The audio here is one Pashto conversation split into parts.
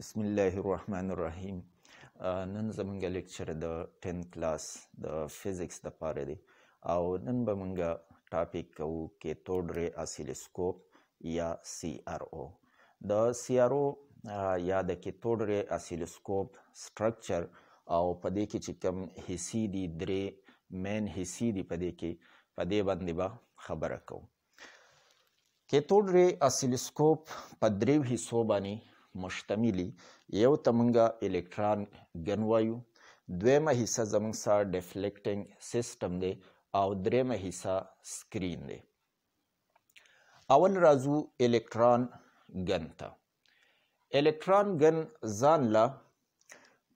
بسم الله الرحمن الرحیم نن زمونږ لیکچر د 10 کلاس د فزکس د پاره دی او نن به مونږ ټاپک کوو کیتود ری اسیلسکوپ یا سی آر او د سی آر او یا د کیتود ری اسیلسکوپ سټرکچر او په دې کې چې کوم حصي دي درې مین حصي دي په دې کې په دې باندې به خبره کوو کیتود رې اسیلسکوپ په دریو حصو باندې مشتملی یو ته مونږه الکتران ګن وایو دویمه حصه زمونږ سره ډیفلیکټینګ سیستم دی او دریمه حصه سکرین دی اول راځو الکتران ګن ته الکترون ګن ځان له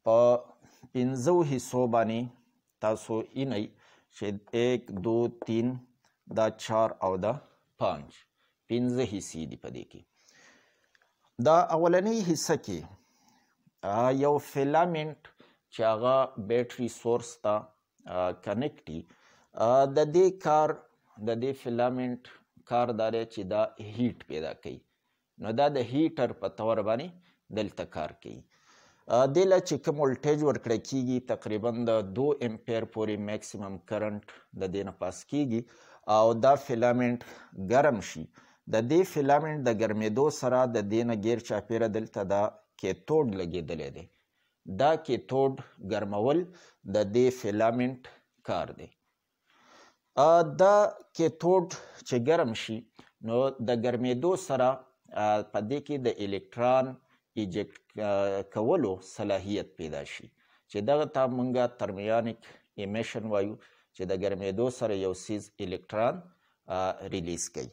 په پنځو حصو باندې تاسو اینئ چې یک دو تین دا چار او دا پنج پنځه حصې دي په دې کې دا اولنۍ حصه کې یو فیلامنټ چې هغه بیټري سورس ته کنیکټ دي د دې کار د دې فیلامنټ کار دا دی چې دا هیټ پیدا کوي نو دا د هیټر په تور باندې دلته کار کوي دې له چې کوم ولټیج ورکړی کیږي تقریبا د دو امپیر پورې میکسیمم کرنټ د دې نه پاس کیږي او دا فیلامنټ ګرم شي د دې فیلامنټ د ګرمېدو سره د دې نه ګیر چاپیره دلته دا کیتوډ لګېدلی دی دا کیتوډ ګرمول د دې فیلامنټ کار دی دا کیتود چې ګرم شي نو د ګرمېدو سره په دې کې د الکترون ایجکټ کولو صلاحیت پیدا شي چې دغه ته مونږه ترمیانیک ایمیشن وایو چې د ګرمېدو سره یو سیز الکترون ریلیز کوي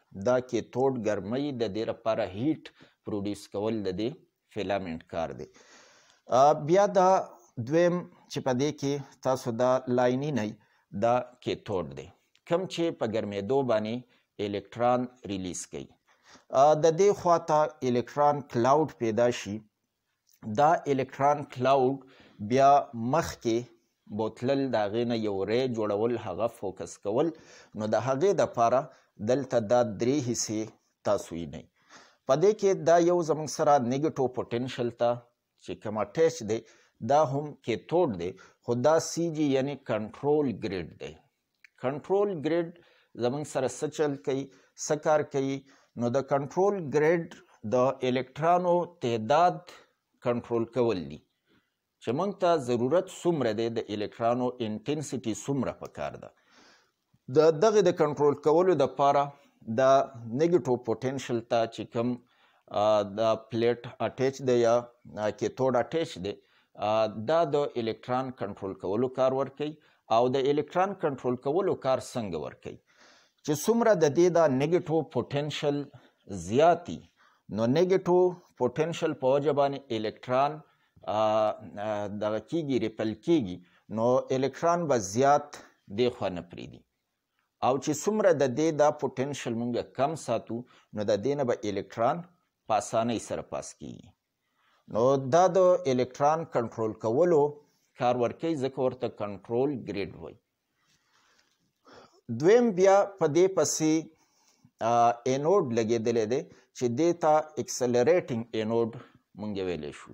دا کیتود ګرمۍ د دې لپاره هیټ پروډیوس کول د دې فیلامنټ کار دی بیا دا دویم چې په دې کې تاسو دا لاینی نه دا کیتود دی کم چې په ګرمېدو باندې الکترون ریلیز کوي د دې خواته الکترون کلاود پیدا شي دا الکترون کلاوډ بیا مخکې بوتلل د هغې نه یو ری جوړول هغه فوکس کول نو د هغې د پاره دلته دا درې حصې تاسو یې نه په دې کې دا یو زموږ سره نیګټو پوتنشل ته چې کوم اټیچ دی دا هم کیتود دی خو دا سی جی یعنی کنټرول ګریډ دی کنټرول ګریډ زمونږ سره څه چل کوي څه کار کوي نو د کنټرول ګریډ د الکترانو تعداد کنټرول کول دي چې مونږ ته ضرورت څومره دی د الکترانو انټنسټي څومره پکار ده د دغه د کنټرول کولو د پاره د نیگیټو پوتنشل ته چې کوم دا پلیټ اټیچ دی یا کیتود اټیچ دی دا د الکترون کنټرول کولو کار ورکوي او د الکترون کنټرول کولو کار څنګه ورکوي چې څومره د دې دا نیگیټو پوتنشل زیاتی نو نیگیټو پوتنشل په وجه باندې الکترون دغه کیږي ریپل کیږي نو الکترون به زیات دی خو نه پریدي او چې څومره د دې دا پوټنشل مونږ کم ساتو نو د دې نه به الکترون په اسانۍ سره پاس کیږي نو دا د الکترون کنټرول کولو کار ورکوي ځکه ورته کنټرول ګریډ وایي دویم بیا په دې پسې انوډ لګېدلی دی چې دې ته اکسلریټینګ انوډ مونږ ویلی شو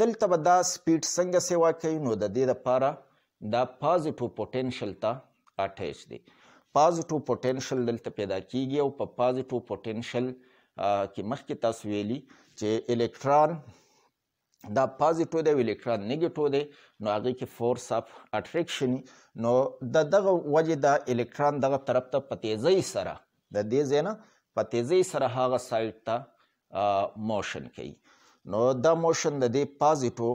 دلته به دا سپیډ څنګه سیوا کوي نو د دې لپاره دا پازیټو پوتنشل ته اټیچ دی پازیټو پوتنشل دلته پیدا کیږي او په پازیټو پوتنشل کې مخکې تاسو ویلي چې الکترون دا پازیټو دی او الکترون نیګیټو دی نو هغه کې فورس اف اټریکشن نو د دغه وجه دا الکترون دغه طرف ته په تیزۍ سره د دې ځای نه په تیزۍ سره هغه سایډ ته موشن کوي نو دا موشن د دې پازیټو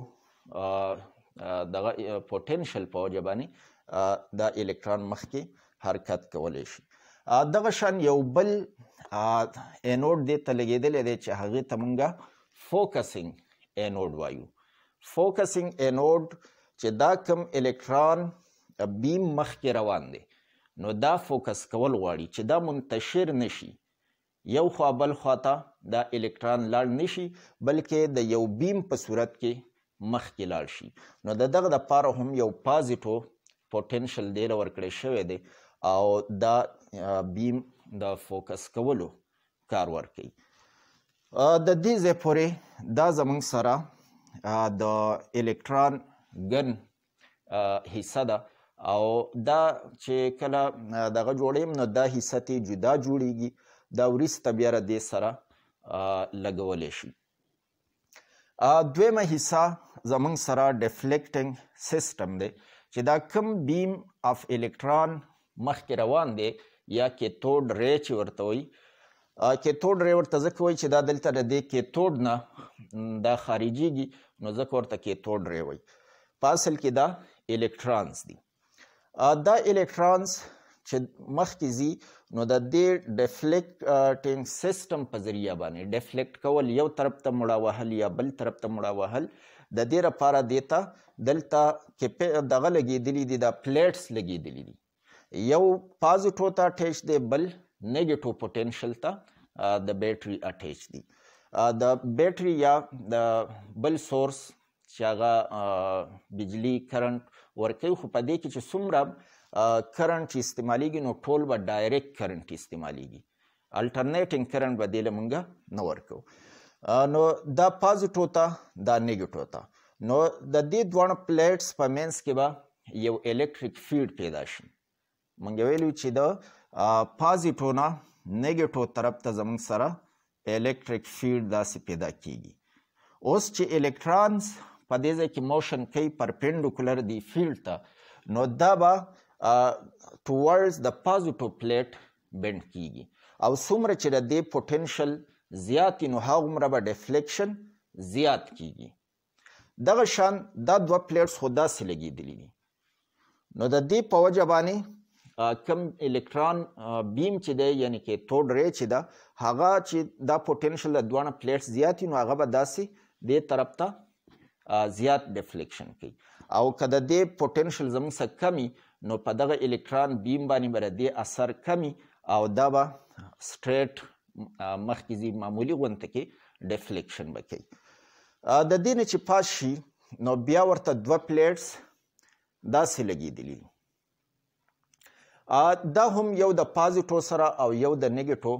دغه پوتنشل په وجه باندې دا الکترون مخکې حرکت کولی شي دغه شان یو بل انوډ دې ته لګېدلی دی چې هغې ته مونږه فوکسینګ انوډ وایو فوکسینګ انوډ چې دا کم الکترون بیم مخکې روان دی نو دا فوکس کول غواړي چې دا منتشر نشي یو خوا بل خوا ته دا الکتران لاړ نه شي بلکې د یو بیم په صورت کې مخکې لاړ شي نو د دغه د پاره هم یو پازیټو پوتنشل دی له ورکړې شوی دی او دا بیم د فوکس کولو کار ورکوي د دې ځای پورې دا زمونږ سره د الکتران ګن حصہ ده او دا چې کله دغه جوړیم نو دا حصہ تی جدا جوړیږي دا وروسته بیا را دې سره لګولی شي دویمه حصہ زمونږ سره ډیفلیکټینګ سیستم دی چې دا کم بیم اف الکترون مخکې روان دی یا کیتود ری چې ورته وایي کیتود ری ورته ځکه وایي چې دا دلته د دې کیتود نه دا خارجیږي نو ځکه ورته کیتود ری وایي په اصل کې دا الکترونز دي دا الکترونز چې مخکې ځي نو د دې ډیفلیکټینګ سیستم په ذریعه باندې ډیفلیکټ کول یو طرف ته مړه وهل یا بل طرف ته مړه وهل د دې لپاره دیته دلته چې په دغه لګېدلي دي دا پلیټس لګېدلي دي یو پازیټو ته اټیچ دی بل نیګیټو پوټینشل ته د بیټري اټیچ دي د بیټري یا د بل سورس چې هغه بجلی کرنټ ورکوي خو په دې کې چې څومره کرنټ استعمالیږي نو ټول به ډایرکټ کرنټ استعمالیږي الټرنیټینګ کرنټ به دې له مونږه نه ورکو نو دا پازیټو ته دا نیګیټو ته نو د دې دوه پلیټس په منځ کې به یو الکتریک فیلډ پیدا شي مونږ ویلو چې د پازیټو نه نیګیټو طرف ته زمونږ سره الکتریک فیلډ داسې پیدا کیږي اوس چې الکترونز په دې ځای کې موشن کوي پرپینډیکولر دی فیلډ ته نو دا به ټوورډز د پازیټو پلیټ بنډ کیږي او څومره چې د دې پوتنشل زیات نو هغومره به ډیفلیکشن زیات کیږي دغه شان دا دوه پلیټس خو داسې لګېدلي دي نو د دې په وجه باندې کم الکترون بیم چې دی یعنی کې توډ ری چې ده هغه چې دا پوتنشل د دوه پلیټس زیات نو هغه به داسې دې طرف ته زیات ډیفلیکشن کوي او که د دې پوتنشل زموږ څخه کمی نو په دغه الکترون بیم باندې به د دې اثر کمی او دا به سټریټ مخکې ځي معمولی غونته کې ډیفلیکشن به کوي د دې نه چې پاس شي نو بیا ورته دوه پلیټس داسې لګېدلي دا هم یو د پازیټو سره او یو د نیګیټو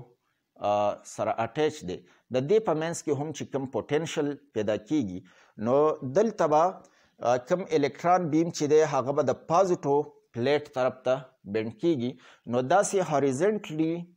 سره اټیچ دی د دې په منځ کې هم چې کوم پوتنشل پیدا کیږي نو دلته به کوم الکترون بیم چې دی هغه به د پازیټو پلیټ طرف ته بند کیږي نو داسې هوریزنټلی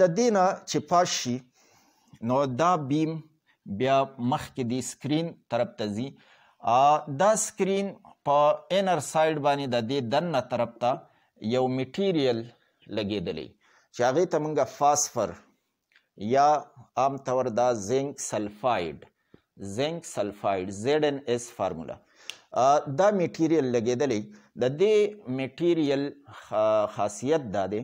د دې نه چې پاس شي نو دا بیم بیا مخکې دی سکرین طرف ته ځي دا سکرین په انر ساید باندې د دې دننه طرف ته یو میټیریل لګیدلی چې هغه ته موږ فاسفر یا عام طور دا زنک سلفاید زنک سلفاید زد ان اس فارمولا دا میټیریل لګیدلی د دې میټیریل خاصیت دا دی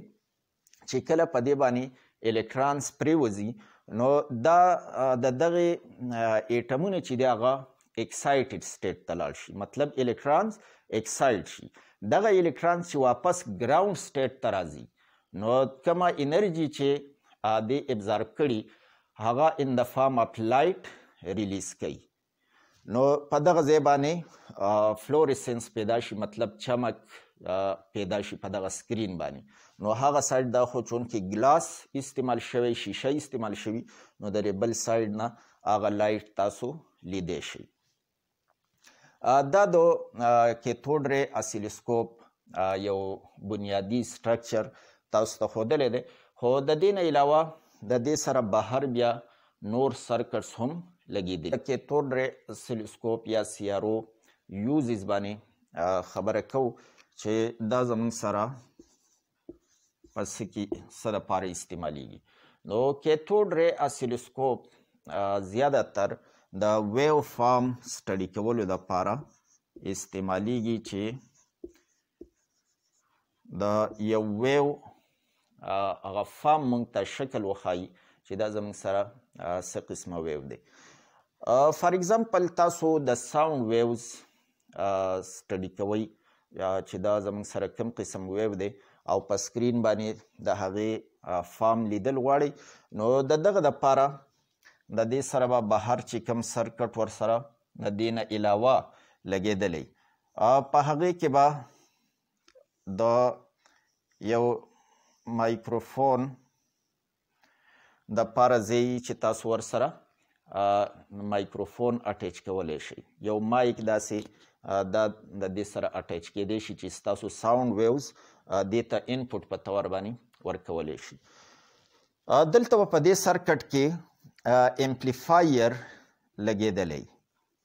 چې کله په دې باندې الکترونز پریوځي نو دا د دغه اټمونه چې دی هغه اکسایټډ سټیټ ته لاړ شي مطلب الکترونز اکسایټ شي دغه الکترون چې واپس ګراوند سټیټ ته راځي نو کومه انرژي چې د ابزارب کړي هغه ان د فارم اف لایټ ریلیز کوي نو په دغه ځای باندې فلورسنس پیدا شي مطلب چمک پیدا شي په دغه سکرین باندې نو هغه سایډ دا خو چون کې ګلاس استعمال شوی شیشه استعمال شوی نو د ریبل سایډ نه هغه لایټ تاسو لیدې شي دا د کیتود ری اسیلسکوپ یو بنیادی سټرکچر تاسو ته خودلې ده خو د دین علاوه د دې سره بهر بیا نور سرکټس هم لګیدلی پکې تور ری سیلوسکوپ یا سیارو یوزیز باندې خبره کو چې دا زمون سره پس کی سره پاره استعمالیږي نو کیتود ری اسیلوسکوپ زیاده تر د ویو فارم سټډي کولو لپاره استعمالیږي چې د یو ویو هغه فارم مونږ ته شکل وخایي چې دا زمونږ سره څه قسمه ویو دی فار ایگزامپل تاسو د ساوند ویوز سټډي کوئ چې دا زموږ سره کوم قسم ویو دی او په سکرین باندې د هغې فارم لیدل غواړئ نو د دغه دپاره د دې سره به بهر چې کوم سرکټ ورسره د دې نه علاوه لګېدلی په هغې کې به دا یو مایکروفون د پاره ځای چې تاسو ور سره مایکروفون اټیچ کولی شئ یو مایک داسې دا د دې سره اټیچ کېدی شي چې ستاسو ساوند ویوز دې ته انپوټ په تور باندې ورکولی شي دلته په دې سرکټ کې امپلیفایر لګېدلی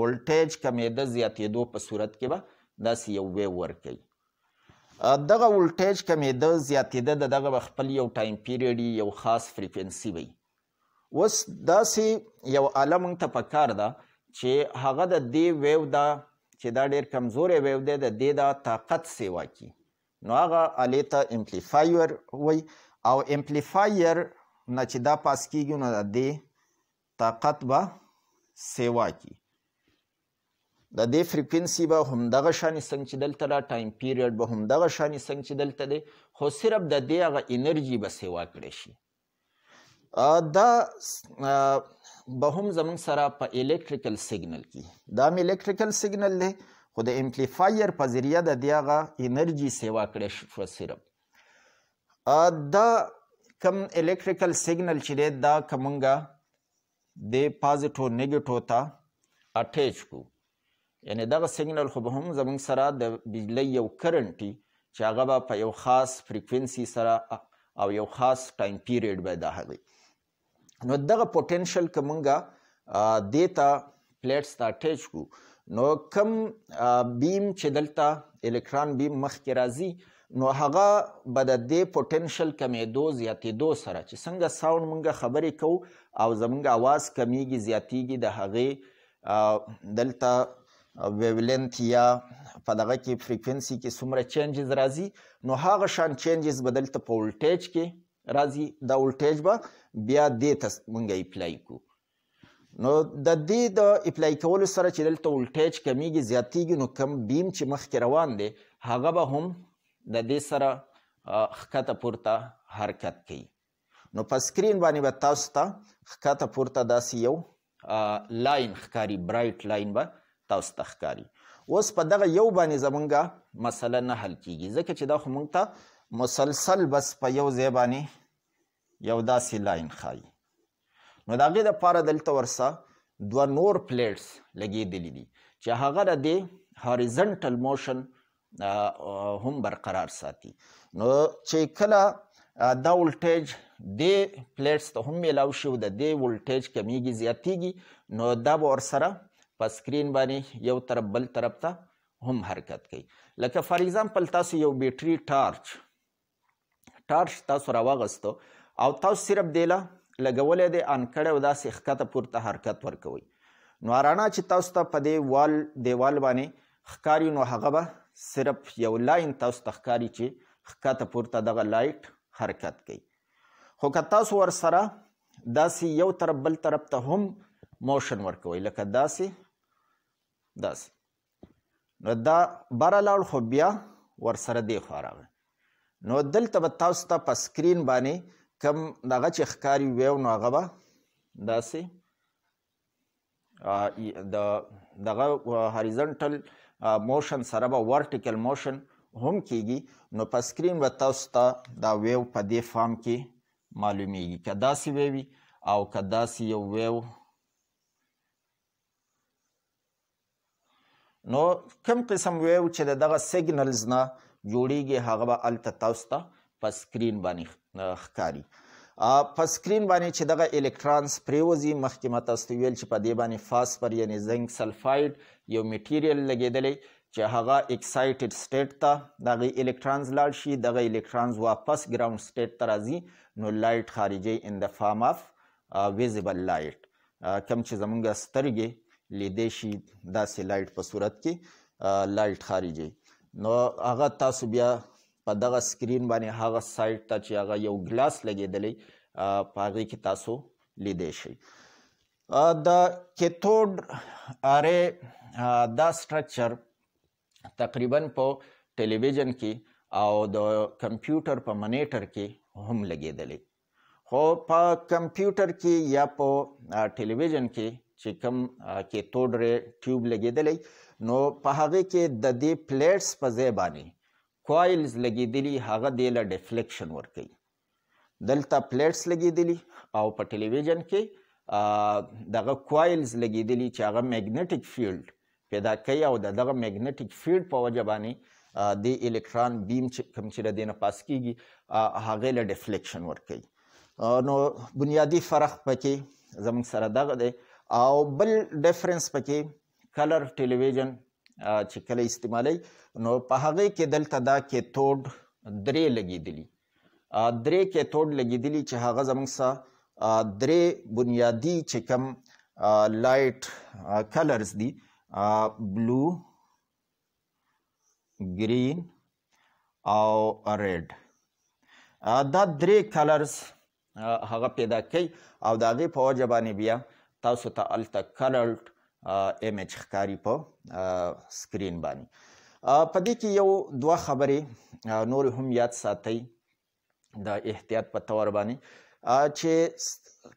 ولټیج کمیده زیاتیدو په صورت کې به داسې یو ویو ورکوي دغه ولټیج کمیده زیاتیده د دغه خپل یو ټایم پیریډ یو خاص فریکوینسي وي اوس داسې یو آله مونږ ته په کار ده چې هغه د دې ویو دا چې دا ډیر کمزورې ویو دی د دې دا طاقت سیوا کی نو هغه آلې ته امپلیفایر وي او امپلیفایر نه چې دا پاس کیږي نو د دې طاقت به سیوا کی د دې فریکوینسي به همدغه شانې څنګه چې دلته ده ټایم پیریډ به همدغه شانې څنګه چې دلته دی خو صرف د دې هغه انرژي به سیوا کړی شي دا به هم زمونږ سره په الیکټریکل سیګنل کې دا هم الیکټریکل سیګنل دی خو د امپلیفایر په ذریعه د دې هغه انرژي سیوا کړی شو صرف دا کم الکتریکل سیګنل چې دی دا که مونږه د پازیټو نیګیټو ته اټیچ کو یعنی دغه سیګنل خو به هم زمونږ سره د بجلی یو کرنټي چې هغه به په یو خاص فریکوینسي سره او یو خاص ټایم پیریډ به د هغې نو دغه پوتنشل که مونږه دیتا پلیټس ته اټیچ کو نو کم بیم چې دلته الکترون بیم مخکې راځي نو هغه به د دې پوتنشل کمیدو زیاتیدو سره چې څنګه ساوند مونږه خبرې کو او زمونږ اواز کمیږي زیاتیږي د هغې دلته ویولنت یا په دغه کې فریکوینسي کې څومره چینجز راځي نو هغه شان چینجز به دلته په ولټیج کې راځي دا ولټیج به بیا دې ته مونږ اپلای کو نو د دې د اپلای کولو سره چې دلته ولټیج کمیږي زیاتیږي نو کم بیم چې مخکې روان دی هغه به هم د دې سره ښکته پورته حرکت کوي نو په سکرین باندې به تاسو ته ښکته پورته داسې یو لاین ښکاري برایټ لاین به تاسو ته ښکاري اوس په دغه یو باندې زمونږه مسله نه حل کیږي ځکه چې دا خو مونږ ته مسلسل بس په یو ځای باندې یو داسې لاین ښایي نو د هغې دپاره دلته ورسه دوه نور پلیټس لګېدلي دي چې هغه د دې هاریزنټل موشن هم برقرار ساتي نو چې کله دا ولټیج د پلیټس ته هم میلاو شي او د دې ولټیج کمیږي زیاتیږي نو دا به ورسره په سکرین باندې یو طرف بل طرف ته هم حرکت کوي لکه فار ایگزامپل تاسو یو بیټری ټارچ ټارش تاسو راوغستو او تاسو صرف دیله لګولې دی ان کړه او داسې ښکته پورته حرکت ورکوي نو رانا چې تاسو ته په دې وال دیوال باندې ښکاری نو هغه به صرف یو لاین تاسو ته ښکاری چې ښکته پورته دغه لایټ حرکت کوي خو که تاسو ور سره داسې یو طرف بل طرف ته هم موشن ورکوي لکه داسې داسې نو دا بره لاړ خو بیا ورسره دی خو راغی نو دلته به تاسو ته په سکرین باندې کم دغه چې ښکاری ویو نو هغه به داسې د دغه هاریزنټل موشن سره به ورټیکل موشن هم کیږي نو په سکرین به تاسو ته دا ویو په دې فارم کې معلومیږي که داسې ویوي او که داسې یو ویو نو کم قسم ویو چې د دغه سیګنلز نه جوړیږي هغه به الته تاسو ته په سکرین باندې ښکاری په سکرین باندې چې دغه الکترونز پریوزي مخکې ما تاسو ته ویل چې په دې باندې فاسفر یعنی زنک سلفاید یو میټیریل لګیدلی چې هغه اکسایټډ سټیټ ته دغه الکترونز لاړ شي دغه الکترونز واپس ګراوند سټیټ ته راځي نو لایټ خارجي ان د فارم اف ویزیبل لایټ کوم چې زمونږ سترګې لیدې شي داسې لایټ په صورت کې لایټ خارجي نو هغه تاسو بیا په دغه سکرین باندې هغه سایت ته چې هغه یو ګلاس لګیدلی په هغه کې تاسو لیدې شي د کیتود اره دا سټرکچر تقریبا په ټلویزیون کې او د کمپیوټر په منیټر کې هم لګیدلی خو په کمپیوټر کې یا په ټلویزیون کې چې کوم کې توډرې ټیوب لګیدلی نو په هغه کې د دې پلیټس په ځای باندې کوایلز لګیدلی هغه دې له ډیفلیکشن ورکوي دلته پلیټس لګیدلی او په ټلویزیون کې دغه کوایلز لګیدلی چې هغه میګنیټک فیلډ پیدا کوي او د دغه میګنټیک فیلډ په وجه باندې د الکترون بیم چې کوم چې له دې نه پاس کیږي هغه له ډیفلیکشن ورکوي نو بنیادی فرق پکې زموږ سره دغه دی او بل ډیفرنس پکې کلر ټلویزیون چې کله استعمالي نو په هغه کې دلته دا کیتود درې لګیدلی درې کیتود لګیدلی چې هغه زموږ سره درې بنیادی چې کوم لایټ کلرز دي بلو گرین او ریډ دا درې کلرز هغه پیدا کوي او د هغې په وجه باندې بیا تاسو ته هلته کلرډ ایمیج ښکاري په سکرین باندې په دې کې یو دوه خبرې نور هم یاد ساتئ د احتیاط په تور باندې چې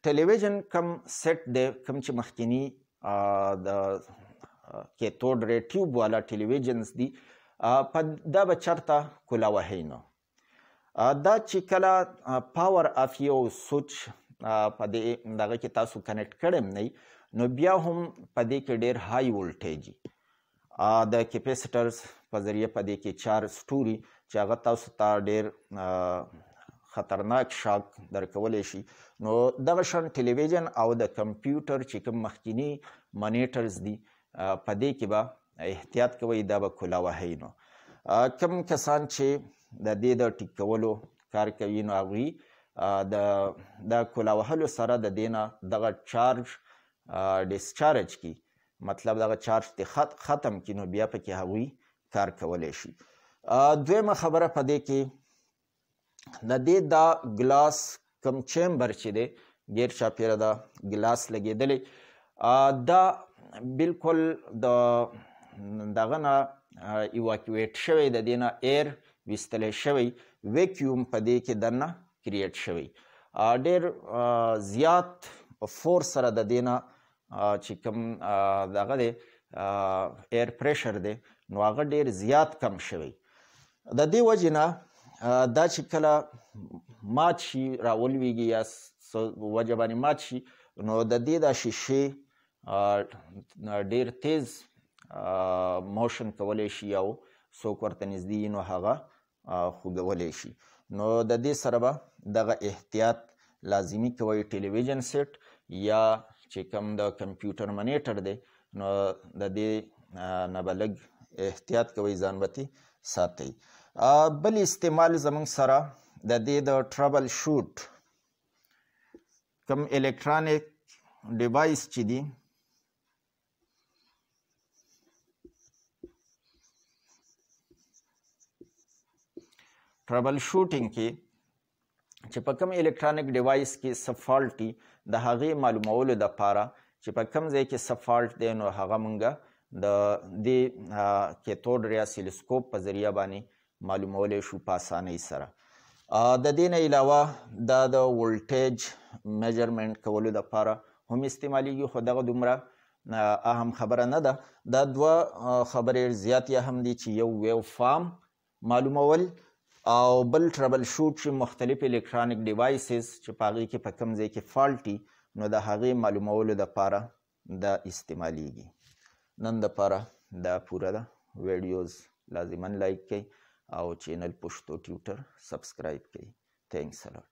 ټلویزیون کم سیټ دی کم چې مخکینی د کیتود ری ټیوب والا ټلویزیونز دي په دا به چرته کولا وهینو دا چې کله پاور اف یو سوچ په دې دغه کې تاسو کنیکټ کړم نه نو بیا هم په دې کې ډیر های ولټیج د کیپیسټرز په ذریعه په دې کې چار سټوري چې هغه تاسو ته ډیر خطرناک شاک درکولی شي نو دغه شان ټلویزیون او د کمپیوټر چې کوم مخکینی مانیټرز دي په دې کې به احتیاط کوئ دا به کلا وهئ نو کم کسان چې د دې د ټیک کولو کار کوي نو هغوی د د کلا وهلو سره د دینه دغه چارج ډیسچارج کی مطلب دغه چارج ته خط ختم کینو بیا پکې هغوی کار کولای شي دویمه خبره پدې کې د دې دا ګلاس کم چیمبر چې دی ګیر چاپیره دا ګلاس لګیدلی دا بالکل د دغه نه ایواکیویټ شوی د دې نه ایر ویستلی شوی ویکیوم په دې کې دننه کریټ شوی ډیر زیات فور سره د دې نه چې کوم دغه دی ایر پریشر دی نو هغه ډیر زیات کم شوی د دې وجې نه دا چې کله مات شي راولویږي یا وجه باندې مات شي نو د دې دا شیشې ډیر تیز موشن کولی شي او څوک ورته نږدې نو هغه خوږولی شي نو د دې سره به دغه احتیاط لازمي کوئ ټلویزیون سیټ یا چې کوم د کمپیوټر منیټر دی نو د دې نه به لږ احتیاط کوئ ځان به ترې ساتئ بل استعمال زموږ سره د دې د ټربل شوټ کوم الکترونیک ډیوایس چې دي ټربل شوټینګ کې چې په کوم الکترونیک ډیوایس کې څه فالټ دي د هغې معلومولو دپاره چې په کوم ځای کې څه فالټ دی نو هغه مونږ د دې کیتود ریا سیلسکوپ په ذریعه باندې معلومولی شو په اسانۍ سره. د دې نه علاوه دا د ولټیج میجرمنټ کولو لپاره هم استعمالیږي خو دغه دومره اهم خبره نه ده دا دوه خبرې زیاتې اهم دي چې یو ویو فارم معلومول او بل ټربل شوټ چې مختلف الکترونیک ډیوایسز چې په هغې کې په کوم ځای کې فالټي نو د هغې معلومولو لپاره دا استعمالیږي نن د پاره دا پوره ده ویډیوز لازما لایک کړئ او چینل پښتو ټیوټر سبسکرایب کړئ ثانکس الاټ